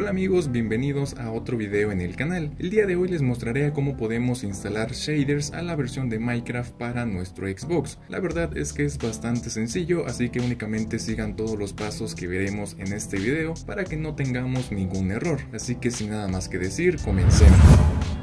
Hola amigos, bienvenidos a otro video en el canal. El día de hoy les mostraré cómo podemos instalar shaders a la versión de Minecraft para nuestro Xbox. La verdad es que es bastante sencillo, así que únicamente sigan todos los pasos que veremos en este video para que no tengamos ningún error. Así que sin nada más que decir, comencemos.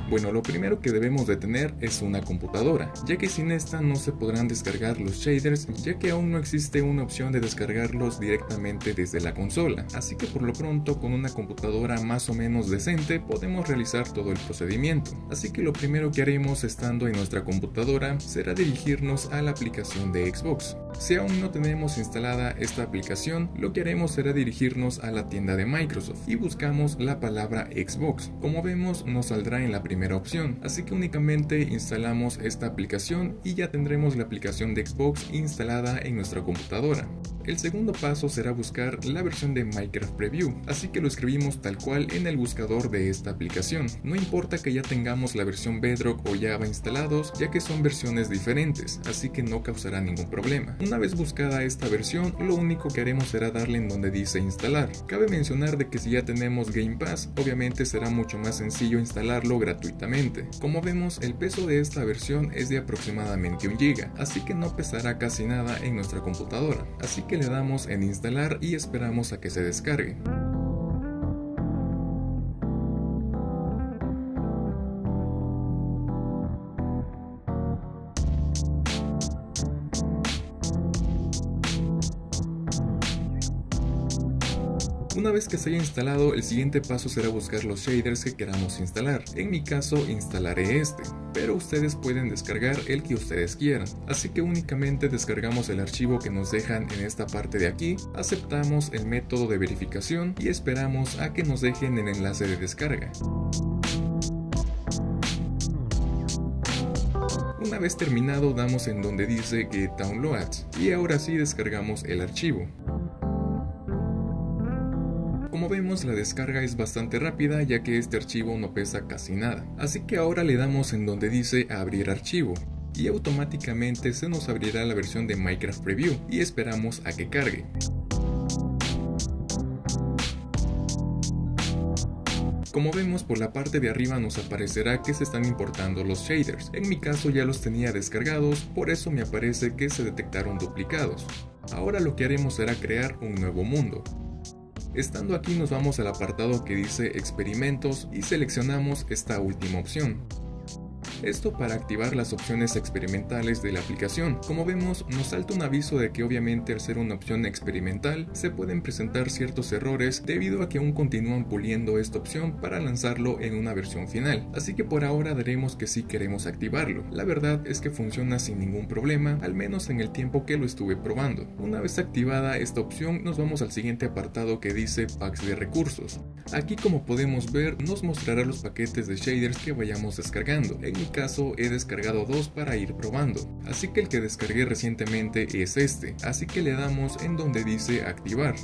Bueno, lo primero que debemos de tener es una computadora, ya que sin esta no se podrán descargar los shaders, ya que aún no existe una opción de descargarlos directamente desde la consola. Así que por lo pronto con una computadora más o menos decente podemos realizar todo el procedimiento. Así que lo primero que haremos estando en nuestra computadora será dirigirnos a la aplicación de Xbox. Si aún no tenemos instalada esta aplicación, lo que haremos será dirigirnos a la tienda de Microsoft y buscamos la palabra Xbox. Como vemos nos saldrá en la primera opción, así que únicamente instalamos esta aplicación y ya tendremos la aplicación de Xbox instalada en nuestra computadora. El segundo paso será buscar la versión de Minecraft Preview, así que lo escribimos tal cual en el buscador de esta aplicación. No importa que ya tengamos la versión Bedrock o Java instalados, ya que son versiones diferentes, así que no causará ningún problema. Una vez buscada esta versión, lo único que haremos será darle en donde dice instalar. Cabe mencionar de que si ya tenemos Game Pass, obviamente será mucho más sencillo instalarlo gratuitamente. Como vemos, el peso de esta versión es de aproximadamente 1 GB, así que no pesará casi nada en nuestra computadora. Así que le damos en instalar y esperamos a que se descargue. Una vez que se haya instalado, el siguiente paso será buscar los shaders que queramos instalar. En mi caso, instalaré este, pero ustedes pueden descargar el que ustedes quieran. Así que únicamente descargamos el archivo que nos dejan en esta parte de aquí, aceptamos el método de verificación y esperamos a que nos dejen el enlace de descarga. Una vez terminado damos en donde dice Get Downloads y ahora sí descargamos el archivo. Como vemos la descarga es bastante rápida ya que este archivo no pesa casi nada, así que ahora le damos en donde dice abrir archivo y automáticamente se nos abrirá la versión de Minecraft Preview y esperamos a que cargue. Como vemos por la parte de arriba nos aparecerá que se están importando los shaders. En mi caso ya los tenía descargados, por eso me aparece que se detectaron duplicados. Ahora lo que haremos será crear un nuevo mundo. Estando aquí nos vamos al apartado que dice experimentos y seleccionamos esta última opción. Esto para activar las opciones experimentales de la aplicación. Como vemos, nos salta un aviso de que obviamente al ser una opción experimental se pueden presentar ciertos errores debido a que aún continúan puliendo esta opción para lanzarlo en una versión final. Así que por ahora daremos que sí queremos activarlo. La verdad es que funciona sin ningún problema, al menos en el tiempo que lo estuve probando. Una vez activada esta opción, nos vamos al siguiente apartado que dice packs de recursos. Aquí como podemos ver, nos mostrará los paquetes de shaders que vayamos descargando caso he descargado dos para ir probando, así que el que descargué recientemente es este, así que le damos en donde dice activar.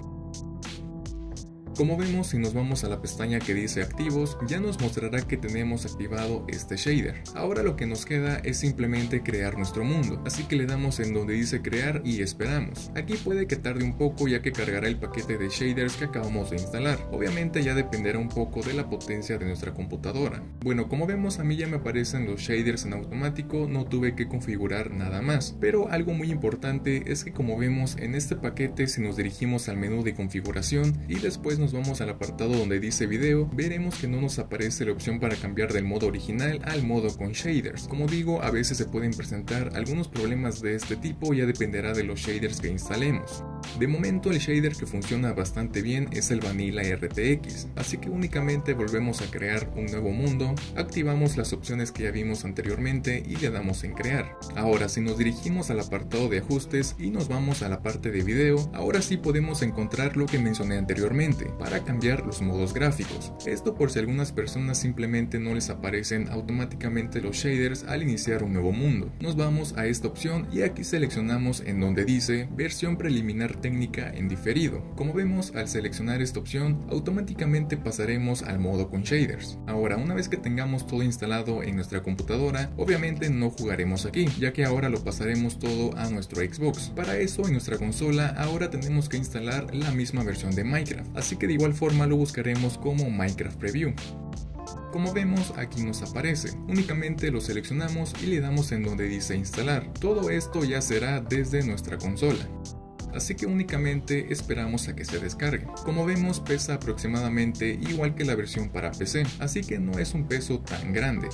Como vemos, si nos vamos a la pestaña que dice activos, ya nos mostrará que tenemos activado este shader. Ahora lo que nos queda es simplemente crear nuestro mundo, así que le damos en donde dice crear y esperamos. Aquí puede que tarde un poco ya que cargará el paquete de shaders que acabamos de instalar. Obviamente ya dependerá un poco de la potencia de nuestra computadora. Bueno, como vemos a mí ya me aparecen los shaders en automático, no tuve que configurar nada más. Pero algo muy importante es que como vemos en este paquete si nos dirigimos al menú de configuración y después nos vamos al apartado donde dice video, veremos que no nos aparece la opción para cambiar del modo original al modo con shaders. Como digo, a veces se pueden presentar algunos problemas de este tipo, ya dependerá de los shaders que instalemos. De momento el shader que funciona bastante bien es el Vanilla RTX, así que únicamente volvemos a crear un nuevo mundo, activamos las opciones que ya vimos anteriormente y le damos en crear. Ahora si nos dirigimos al apartado de ajustes y nos vamos a la parte de video, ahora sí podemos encontrar lo que mencioné anteriormente, para cambiar los modos gráficos. Esto por si algunas personas simplemente no les aparecen automáticamente los shaders al iniciar un nuevo mundo. Nos vamos a esta opción y aquí seleccionamos en donde dice versión preliminar técnica en diferido. Como vemos, al seleccionar esta opción, automáticamente pasaremos al modo con shaders. Ahora, una vez que tengamos todo instalado en nuestra computadora, obviamente no jugaremos aquí, ya que ahora lo pasaremos todo a nuestro Xbox. Para eso, en nuestra consola, ahora tenemos que instalar la misma versión de Minecraft, así que de igual forma lo buscaremos como Minecraft Preview. Como vemos aquí nos aparece, únicamente lo seleccionamos y le damos en donde dice instalar. Todo esto ya será desde nuestra consola así que únicamente esperamos a que se descargue. Como vemos pesa aproximadamente igual que la versión para PC, así que no es un peso tan grande.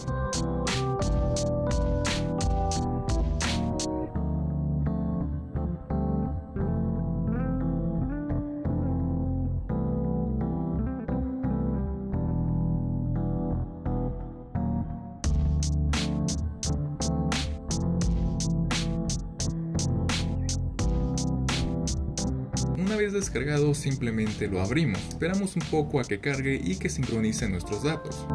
Una vez descargado simplemente lo abrimos, esperamos un poco a que cargue y que sincronice nuestros datos.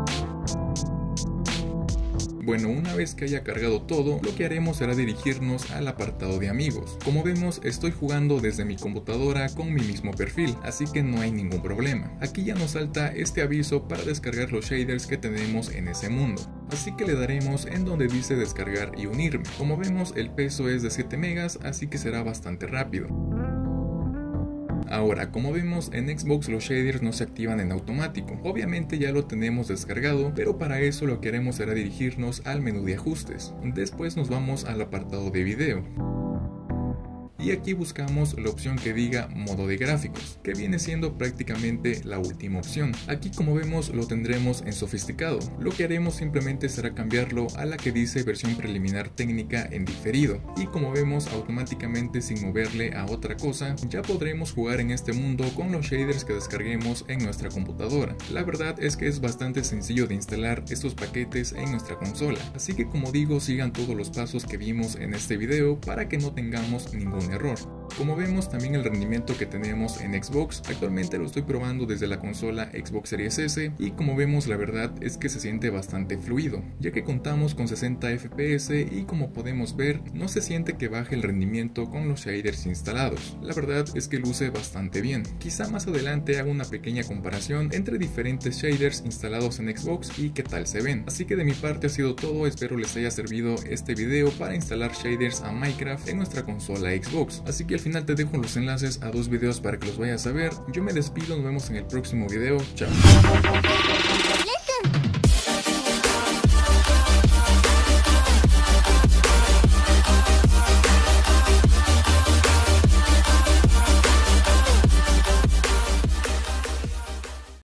Bueno, una vez que haya cargado todo, lo que haremos será dirigirnos al apartado de amigos. Como vemos, estoy jugando desde mi computadora con mi mismo perfil, así que no hay ningún problema. Aquí ya nos salta este aviso para descargar los shaders que tenemos en ese mundo. Así que le daremos en donde dice descargar y unirme. Como vemos, el peso es de 7 megas, así que será bastante rápido. Ahora, como vemos, en Xbox los shaders no se activan en automático. Obviamente ya lo tenemos descargado, pero para eso lo que haremos será dirigirnos al menú de ajustes. Después nos vamos al apartado de video y aquí buscamos la opción que diga modo de gráficos, que viene siendo prácticamente la última opción. Aquí como vemos lo tendremos en sofisticado, lo que haremos simplemente será cambiarlo a la que dice versión preliminar técnica en diferido y como vemos automáticamente sin moverle a otra cosa ya podremos jugar en este mundo con los shaders que descarguemos en nuestra computadora. La verdad es que es bastante sencillo de instalar estos paquetes en nuestra consola, así que como digo sigan todos los pasos que vimos en este video para que no tengamos ningún error. Como vemos también el rendimiento que tenemos en Xbox, actualmente lo estoy probando desde la consola Xbox Series S y como vemos la verdad es que se siente bastante fluido, ya que contamos con 60 FPS y como podemos ver no se siente que baje el rendimiento con los shaders instalados, la verdad es que luce bastante bien. Quizá más adelante haga una pequeña comparación entre diferentes shaders instalados en Xbox y qué tal se ven. Así que de mi parte ha sido todo, espero les haya servido este video para instalar shaders a Minecraft en nuestra consola Xbox, así que al final te dejo los enlaces a dos videos para que los vayas a ver. Yo me despido, nos vemos en el próximo video. Chao.